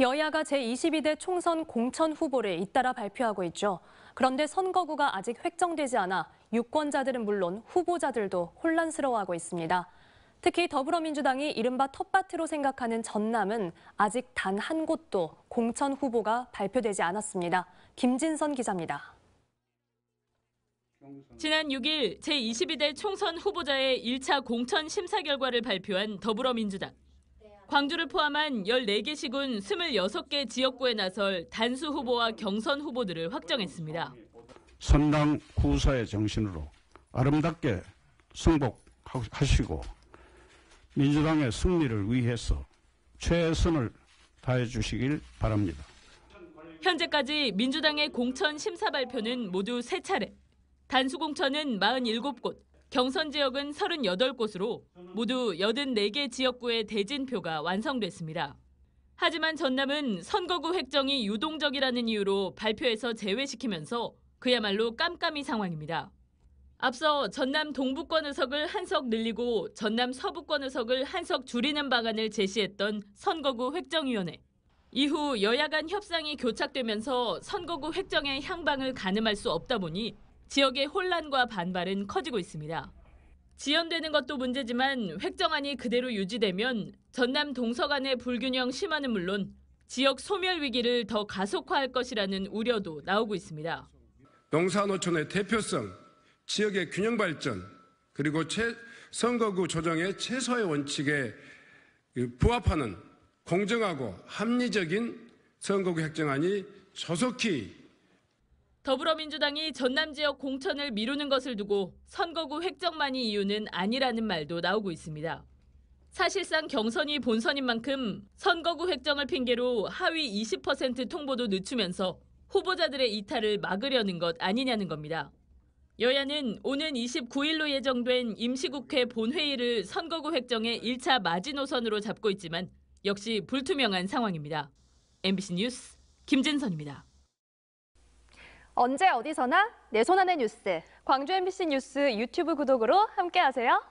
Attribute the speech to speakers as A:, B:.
A: 여야가 제22대 총선 공천 후보를 잇따라 발표하고 있죠. 그런데 선거구가 아직 획정되지 않아 유권자들은 물론 후보자들도 혼란스러워하고 있습니다. 특히 더불어민주당이 이른바 텃밭으로 생각하는 전남은 아직 단 한 곳도 공천 후보가 발표되지 않았습니다. 김진선 기자입니다.
B: 지난 6일 제22대 총선 후보자의 1차 공천 심사 결과를 발표한 더불어민주당. 광주를 포함한 14개 시군 26개 지역구에 나설 단수 후보와 경선 후보들을 확정했습니다.
C: 선당 구사의 정신으로 아름답게 승복하시고 민주당의 승리를 위해서 최선을 다해 주시길 바랍니다.
B: 현재까지 민주당의 공천 심사 발표는 모두 3차례. 단수 공천은 47곳, 경선 지역은 38곳으로 모두 84개 지역구의 대진표가 완성됐습니다. 하지만 전남은 선거구 획정이 유동적이라는 이유로 발표에서 제외시키면서 그야말로 깜깜이 상황입니다. 앞서 전남 동부권 의석을 한 석 늘리고 전남 서부권 의석을 한 석 줄이는 방안을 제시했던 선거구 획정위원회. 이후 여야 간 협상이 교착되면서 선거구 획정의 향방을 가늠할 수 없다 보니 지역의 혼란과 반발은 커지고 있습니다. 지연되는 것도 문제지만 획정안이 그대로 유지되면 전남 동서간의 불균형 심화는 물론 지역 소멸 위기를 더 가속화할 것이라는 우려도 나오고 있습니다.
D: 농사노촌의 대표성, 지역의 균형 발전, 그리고 최, 선거구 조정의 최소의 원칙에 부합하는 공정하고 합리적인 선거구 획정안이 조속히
B: 더불어민주당이 전남 지역 공천을 미루는 것을 두고 선거구 획정만이 이유는 아니라는 말도 나오고 있습니다. 사실상 경선이 본선인 만큼 선거구 획정을 핑계로 하위 20% 통보도 늦추면서 후보자들의 이탈을 막으려는 것 아니냐는 겁니다. 여야는 오는 29일로 예정된 임시국회 본회의를 선거구 획정의 1차 마지노선으로 잡고 있지만 역시 불투명한 상황입니다. MBC 뉴스 김진선입니다.
E: 언제 어디서나 내 손 안의 뉴스.
A: 광주 MBC 뉴스 유튜브 구독으로 함께하세요.